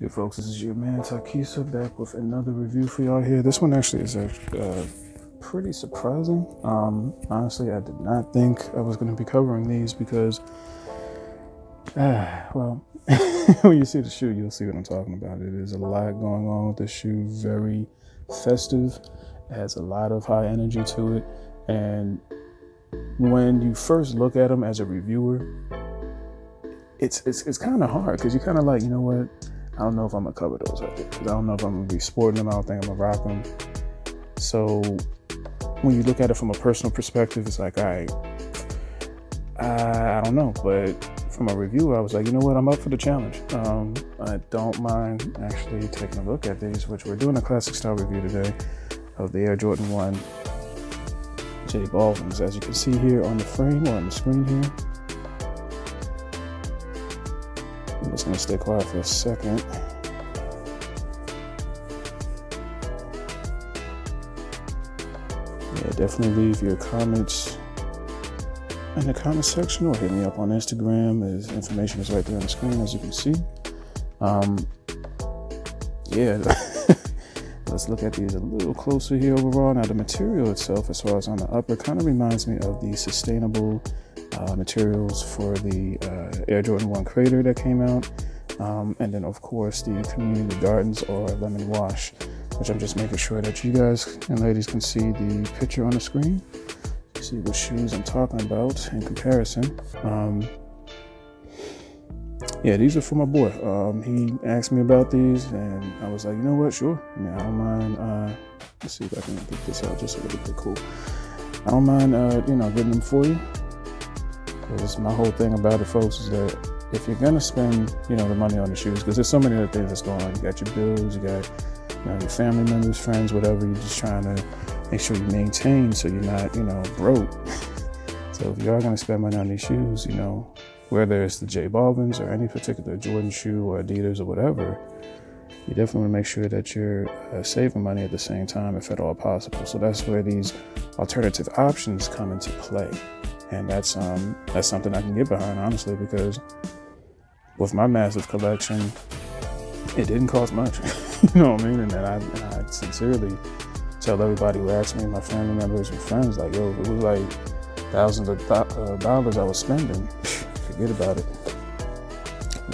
Yo, folks, this is your man Tykisa back with another review for y'all here. This one actually is uh, pretty surprising. Um, honestly, I did not think I was going to be covering these because, uh, well, when you see the shoe, you'll see what I'm talking about. It is a lot going on with the shoe, very festive, it has a lot of high energy to it. And when you first look at them as a reviewer, it's it's, it's kind of hard because you're kind of like, you know what? I don't know if I'm gonna cover those right there. I don't know if I'm gonna be sporting them. I don't think I'm gonna rock them. So when you look at it from a personal perspective, it's like, all right, I, I don't know. But from a reviewer, I was like, you know what? I'm up for the challenge. Um, I don't mind actually taking a look at these, which we're doing a classic style review today of the Air Jordan 1 J Balvins. As you can see here on the frame or on the screen here. Just gonna stay quiet for a second. Yeah, definitely leave your comments in the comment section or hit me up on Instagram. His information is right there on the screen, as you can see. Um, yeah, let's look at these a little closer here overall. Now, the material itself, as far as on the upper, kind of reminds me of the sustainable uh, materials for the uh, Air Jordan 1 Crater that came out. Um, and then, of course, the Community Gardens or Lemon Wash, which I'm just making sure that you guys and ladies can see the picture on the screen. See what shoes I'm talking about in comparison. Um, yeah, these are for my boy. Um, he asked me about these, and I was like, you know what, sure. I mean, I don't mind. Uh, let's see if I can get this out just a little bit cool. I don't mind, uh, you know, getting them for you. Because my whole thing about it, folks, is that if you're gonna spend, you know, the money on the shoes, because there's so many other things that's going on. You got your bills, you got, you know, your family members, friends, whatever. You're just trying to make sure you maintain so you're not, you know, broke. so if you are gonna spend money on these shoes, you know, whether it's the J Balvins or any particular Jordan shoe or Adidas or whatever, you definitely want to make sure that you're uh, saving money at the same time, if at all possible. So that's where these alternative options come into play, and that's um, that's something I can get behind honestly because with my massive collection, it didn't cost much. you know what I mean? And I, and I sincerely tell everybody who asks me, my family members and friends, like, yo, it was like thousands of th- uh, dollars I was spending forget about it.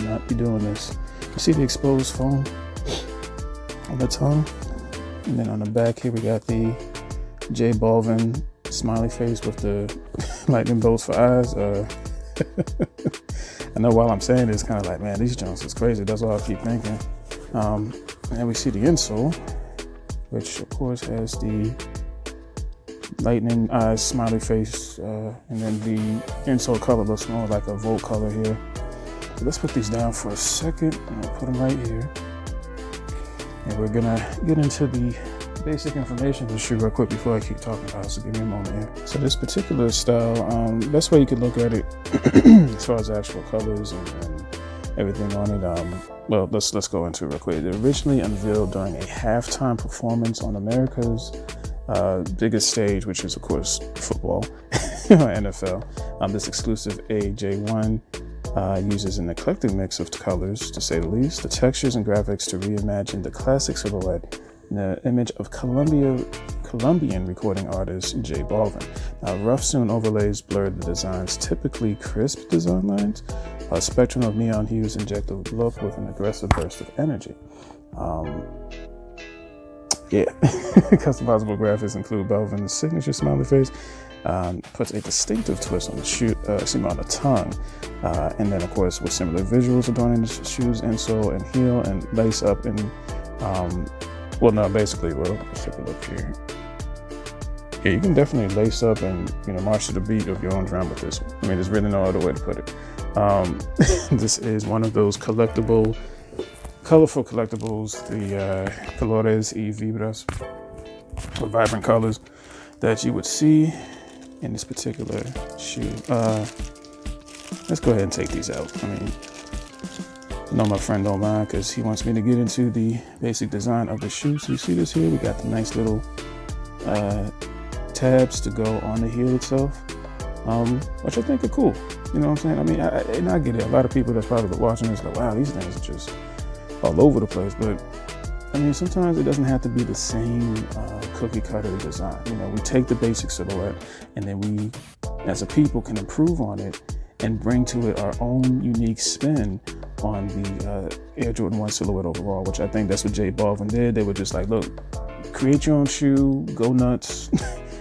Not be doing this. You see the exposed foam on the tongue? And then on the back here, we got the J Balvin smiley face with the lightning bolts for eyes. Uh, I know while I'm saying this, kind of like, man, these jumps is crazy. That's all I keep thinking. Um, and we see the insole, which of course has the lightning eyes, smiley face, uh, and then the insole color looks more like a Volt color here. So let's put these down for a second. I'm gonna put them right here. And we're gonna get into the basic information the shoe real quick before I keep talking about it, so give me a moment here. So this particular style, um, best way you could look at it as far as actual colors and, and everything on it. Um, well, let's let's go into it real quick. It originally unveiled during a halftime performance on America's uh, biggest stage, which is of course football, NFL. Um, this exclusive AJ1 uh, uses an eclectic mix of colors, to say the least, the textures and graphics to reimagine the classic silhouette the image of Colombia, Colombian recording artist J Balvin. Now, rough sewn overlays blurred the design's typically crisp design lines. A spectrum of neon hues inject the look with an aggressive burst of energy. Um, yeah, customizable graphics include Balvin's signature smiley face, um, puts a distinctive twist on the shoe, uh, on the tongue, uh, and then of course with similar visuals adorning the shoes insole and heel and lace up and, um, well, no, basically, well, let's take a look here. Yeah, you can definitely lace up and you know march to the beat of your own drum with this. I mean, there's really no other way to put it. Um, this is one of those collectible colorful collectibles, the uh, Colores y Vibras, with vibrant colors that you would see in this particular shoe. Uh, let's go ahead and take these out. I mean, Know my friend don't mind because he wants me to get into the basic design of the shoe. So you see this here? We got the nice little uh, tabs to go on the heel itself, um, which I think are cool. You know what I'm saying? I mean, I, and I get it. A lot of people that's probably watching this like, wow, these things are just all over the place. But I mean, sometimes it doesn't have to be the same uh, cookie cutter design. You know, we take the basic silhouette and then we, as a people, can improve on it and bring to it our own unique spin on the uh, Air Jordan 1 silhouette overall, which I think that's what J Balvin did. They were just like, look, create your own shoe, go nuts.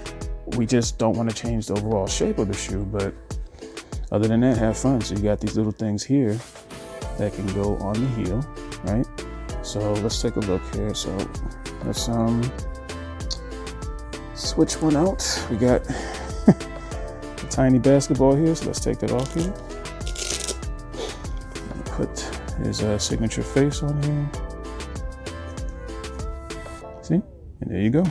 we just don't want to change the overall shape of the shoe, but other than that, have fun. So you got these little things here that can go on the heel, right? So let's take a look here. So let's um switch one out. We got tiny basketball here, so let's take that off here. Put his uh, signature face on here. See? And there you go.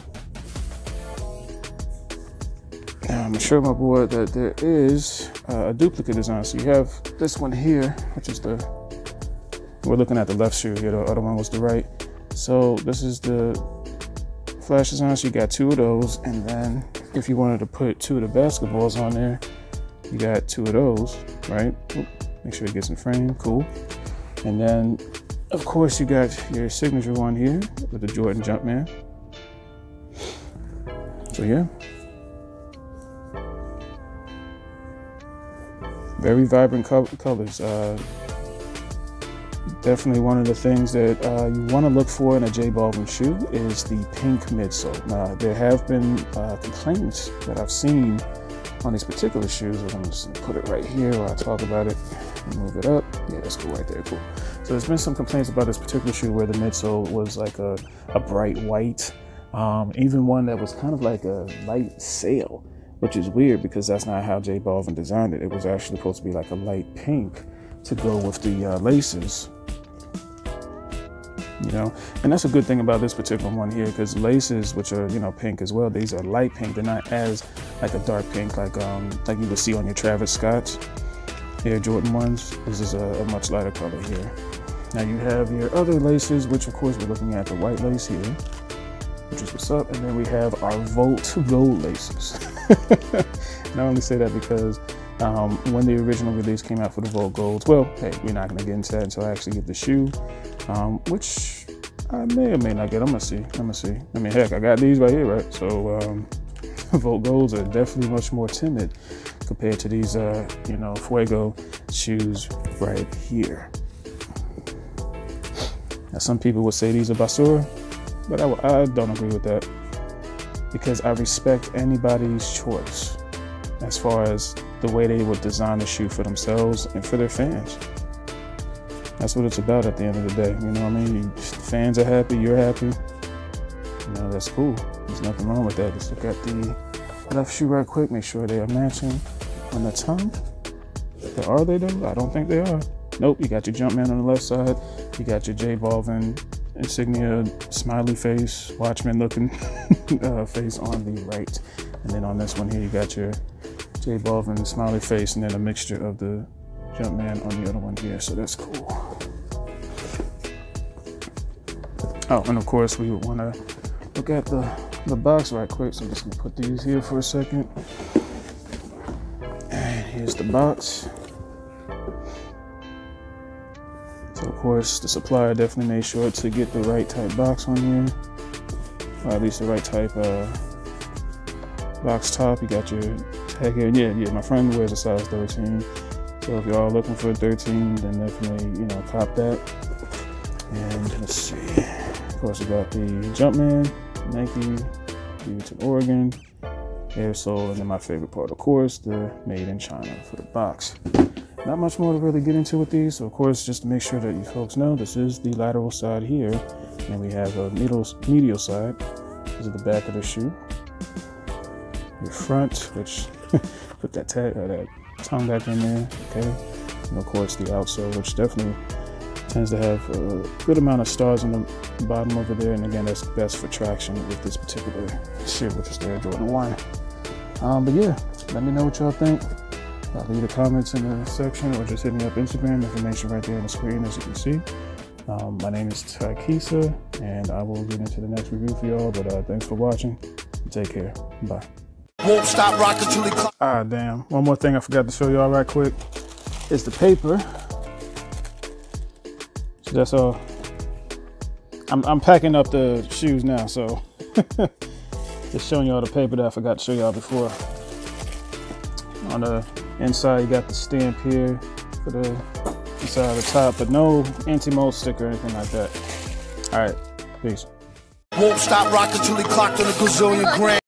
Now I'm gonna show my boy that there is uh, a duplicate design. So you have this one here, which is the we're looking at the left shoe here, the other one was the right. So this is the flash design. So you got two of those, and then if you wanted to put two of the basketballs on there, you got two of those, right? Oop, make sure it gets in frame, cool. And then, of course, you got your signature one here with the Jordan Jumpman. So yeah. Very vibrant co- colors. Uh, definitely one of the things that uh, you want to look for in a J Balvin shoe is the pink midsole. Now, there have been uh, complaints that I've seen on these particular shoes. I'm just put it right here while I talk about it and move it up. Yeah, that's cool right there. Cool. So there's been some complaints about this particular shoe where the midsole was like a, a bright white, um, even one that was kind of like a light sail, which is weird because that's not how J Balvin designed it. It was actually supposed to be like a light pink to go with the uh, laces you know? And that's a good thing about this particular one here because laces which are you know pink as well these are light pink. They're not as like a dark pink like um like you would see on your travis scott's air jordan ones. This is a, a much lighter color here. Now you have your other laces which of course we're looking at the white lace here which is what's up. And then we have our volt gold laces. And i only say that because um, when the original release came out for the Volt Golds. Well, hey, we're not going to get into that until I actually get the shoe, um, which I may or may not get. I'm to see. I'm to see. I mean, heck, I got these right here, right? So, um, Volt Golds are definitely much more timid compared to these, uh, you know, Fuego shoes right here. Now, some people would say these are Basura, but I, I don't agree with that because I respect anybody's choice as far as the way they would design the shoe for themselves and for their fans. That's what it's about at the end of the day. You know what I mean? The fans are happy, you're happy. You know, that's cool. There's nothing wrong with that. Let's look at the left shoe right quick, make sure they are matching on the tongue. Are they though? I don't think they are. Nope, you got your Jumpman on the left side. You got your J Balvin insignia smiley face, Watchman looking uh, face on the right. And then on this one here, you got your J Balvin smiley face, and then a mixture of the Jumpman on the other one here. So that's cool. Oh, and of course, we would want to look at the, the box right quick. So I'm just to put these here for a second. And here's the box. So, of course, the supplier definitely made sure to get the right type box on here, or at least the right type uh, box top. You got your tag here. Yeah, yeah. My friend wears a size 13. So if y'all looking for a 13, then definitely you know cop that. And let's see. Of course, we got the Jumpman, Nike, Beaverton, Oregon, Air Sole, and then my favorite part, of course, the Made in China for the box. Not much more to really get into with these. So of course, just to make sure that you folks know, this is the lateral side here, and we have a medial, medial side. This is the back of the shoe. Your front, which put that tag, uh, that tongue back in there, okay. And of course, the outsole, which definitely tends to have a good amount of stars on the bottom over there. And again, that's best for traction with this particular shoe, which is the Air Jordan 1. Um, but yeah, let me know what y'all think. Uh, leave the comments in the section or just hit me up Instagram. Information right there on the screen as you can see. Um, my name is Tykisa, and I will get into the next review for y'all. But uh, thanks for watching. Take care. Bye. Won't stop rocking till he. Ah, damn. One more thing I forgot to show y'all right quick is the paper. That's all. I'm, I'm packing up the shoes now, so just showing y'all the paper that I forgot to show y'all before. On the inside, you got the stamp here for the inside of the top, but no anti-mold sticker or anything like that. All right, peace. Won't stop rocking till he clocked on a gazillion grand.